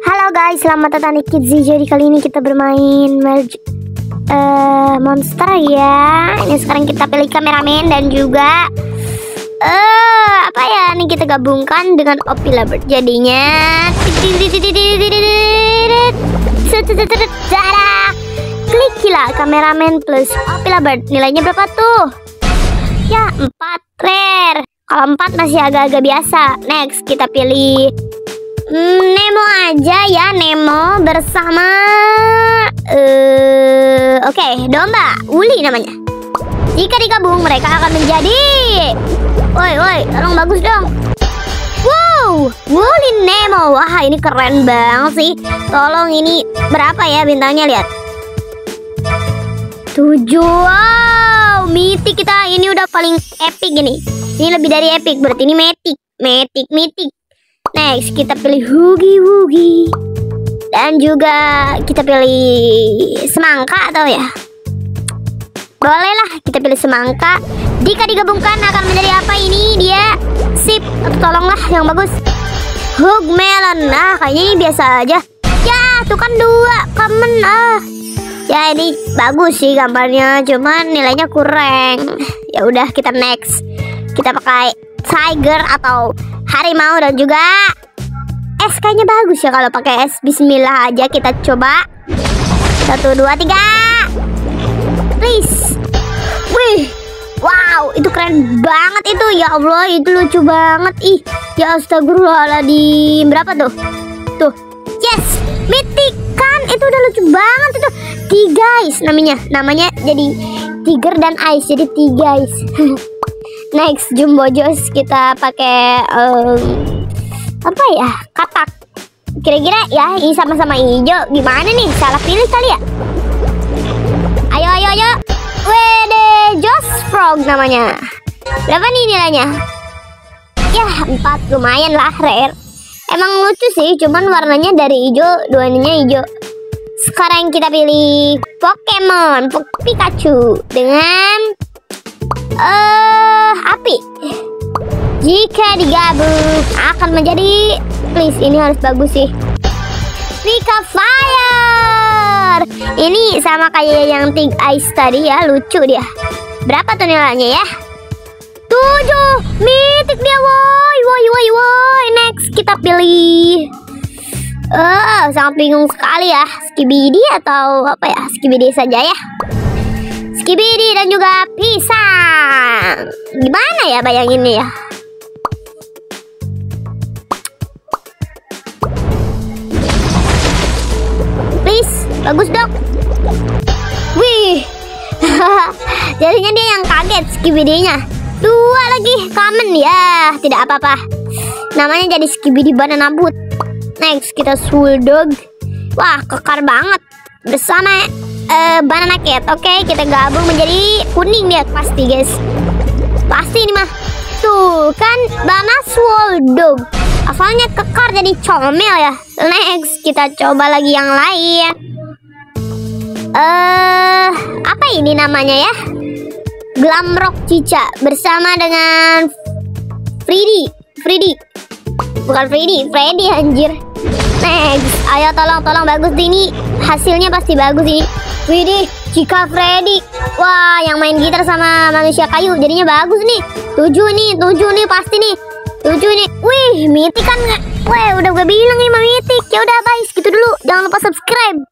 Halo guys, selamat datang di Kids Jadi kali ini kita bermain merge eh, monster ya. Ini sekarang kita pilih kameramen dan juga eh apa ya? Ini kita gabungkan dengan Opi Labert. Jadinya! Klik gila kameramen plus Opi Labert. Nilainya berapa tuh? Ya, 4 rare. Kalau 4 masih agak-agak biasa. Next, kita pilih Nemo aja ya Nemo bersama uh, oke okay, domba Uli namanya. Jika digabung mereka akan menjadi Woi woi tolong bagus dong. Wow, Uli Nemo. Wah, ini keren banget sih. Tolong ini berapa ya bintangnya lihat. Tujuh. Wow, mitik kita ini udah paling epic ini. Ini lebih dari epic, berarti ini metik. Metik, mitik. Next, kita pilih Hugi Wugi. Dan juga kita pilih semangka atau ya? Bolehlah kita pilih semangka. Jika digabungkan akan menjadi apa ini? Dia sip. Tolonglah yang bagus. Hug melon. Nah, kayaknya ini biasa aja. Ya, tuh kan dua common. Ah. Ya, ini bagus sih gambarnya, cuman nilainya kurang. Ya udah, kita next. Kita pakai tiger atau harimau dan juga es kayaknya bagus ya kalau pakai es bismillah aja kita coba. Satu dua tiga. Please. Wih wow itu keren banget itu. Ya Allah itu lucu banget. Ih ya astagfirullahaladzim. Berapa tuh? Tuh. Yes mitik kan? Itu udah lucu banget itu. Tiga guys namanya. Namanya jadi tiger dan ice jadi tiga guys next jumbo joss kita pakai um, apa ya? Katak kira-kira ya ini sama-sama hijau. Gimana nih? Salah pilih kali ya? Ayo ayo ayo. Wede joss frog namanya. Berapa nih nilainya? Ya empat. Lumayan lah rare emang lucu sih cuman warnanya dari hijau dua ininya hijau. Sekarang kita pilih Pokemon Pikachu dengan uh, api. Jika digabung akan menjadi please ini harus bagus sih. Pika Fire. Ini sama kayak yang Tig Ice tadi ya, lucu dia. Berapa tuh nilainya ya? Tujuh, mitik dia, woi, woi, woi, woi. Next kita pilih. Eh, uh, sangat bingung sekali ya. Skibidi atau apa ya? Skibidi saja ya. Skibidi dan juga pisang. Gimana ya bayanginnya ya? Please, bagus dok. Wih, jadinya dia yang kaget Skibidinya. Dua lagi, common ya, tidak apa-apa. Namanya jadi Skibidi Banana Boot. Next kita Dog. Wah, kekar banget. Bersama uh, banana cat. Oke, okay, kita gabung menjadi kuning dia pasti, guys. Pasti ini mah. Tuh, kan banana dog. Asalnya kekar jadi comel ya. Next, kita coba lagi yang lain. Eh, uh, apa ini namanya ya? Glamrock Cica bersama dengan Freddy. Freddy. Bukan Freddy, Freddy anjir. Next, ayo tolong tolong bagus ini hasilnya pasti bagus ini. Widih, Cika Freddy. Wah, yang main gitar sama manusia kayu jadinya bagus nih. Tujuh nih, tujuh nih pasti nih. Tujuh nih. Wih, mitik kan? Wih, udah gue bilang nih mitik. Ya udah guys, gitu dulu. Jangan lupa subscribe.